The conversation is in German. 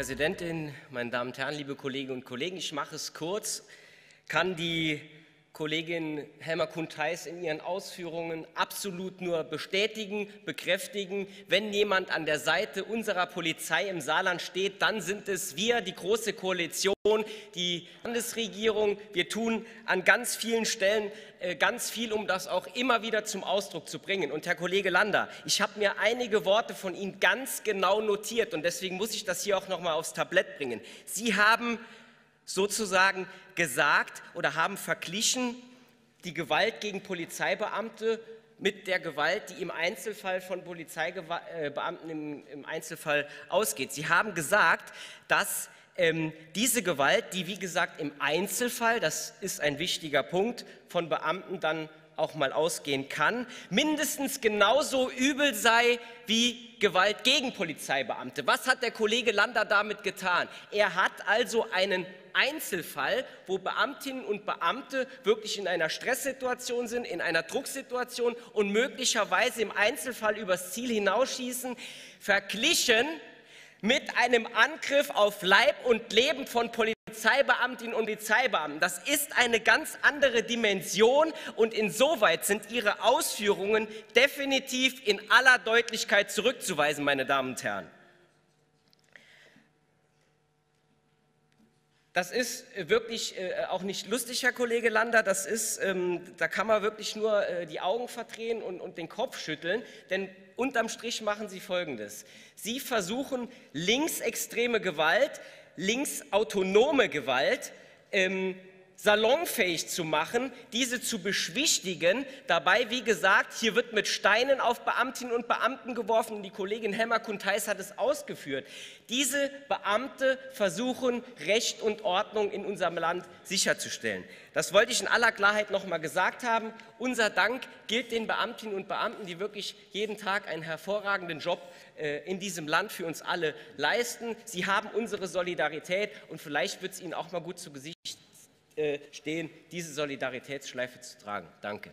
Präsidentin, meine Damen und Herren, liebe Kolleginnen und Kollegen, ich mache es kurz, kann die Kollegin Helma Kuhn-Theis in ihren Ausführungen absolut nur bestätigen, bekräftigen. Wenn jemand an der Seite unserer Polizei im Saarland steht, dann sind es wir, die Große Koalition, die Landesregierung. Wir tun an ganz vielen Stellen äh, ganz viel, um das auch immer wieder zum Ausdruck zu bringen. Und Herr Kollege Lander, ich habe mir einige Worte von Ihnen ganz genau notiert und deswegen muss ich das hier auch noch mal aufs Tablett bringen. Sie haben sozusagen gesagt oder haben verglichen die Gewalt gegen Polizeibeamte mit der Gewalt, die im Einzelfall von Polizeibeamten im, im Einzelfall ausgeht. Sie haben gesagt, dass ähm, diese Gewalt, die wie gesagt im Einzelfall, das ist ein wichtiger Punkt, von Beamten dann auch mal ausgehen kann, mindestens genauso übel sei wie Gewalt gegen Polizeibeamte. Was hat der Kollege Lander damit getan? Er hat also einen Einzelfall, wo Beamtinnen und Beamte wirklich in einer Stresssituation sind, in einer Drucksituation und möglicherweise im Einzelfall übers Ziel hinausschießen, verglichen mit einem Angriff auf Leib und Leben von Polizeibeamtinnen und Polizeibeamten. Das ist eine ganz andere Dimension und insoweit sind Ihre Ausführungen definitiv in aller Deutlichkeit zurückzuweisen, meine Damen und Herren. Das ist wirklich äh, auch nicht lustig, Herr Kollege Lander. Das ist, ähm, da kann man wirklich nur äh, die Augen verdrehen und, und den Kopf schütteln. Denn unterm Strich machen Sie Folgendes. Sie versuchen linksextreme Gewalt, linksautonome Gewalt ähm, salonfähig zu machen, diese zu beschwichtigen. Dabei, wie gesagt, hier wird mit Steinen auf Beamtinnen und Beamten geworfen die Kollegin Hemmer Kuntheis hat es ausgeführt. Diese Beamte versuchen, Recht und Ordnung in unserem Land sicherzustellen. Das wollte ich in aller Klarheit noch einmal gesagt haben. Unser Dank gilt den Beamtinnen und Beamten, die wirklich jeden Tag einen hervorragenden Job äh, in diesem Land für uns alle leisten. Sie haben unsere Solidarität und vielleicht wird es Ihnen auch mal gut zu Gesicht stehen, diese Solidaritätsschleife zu tragen. Danke.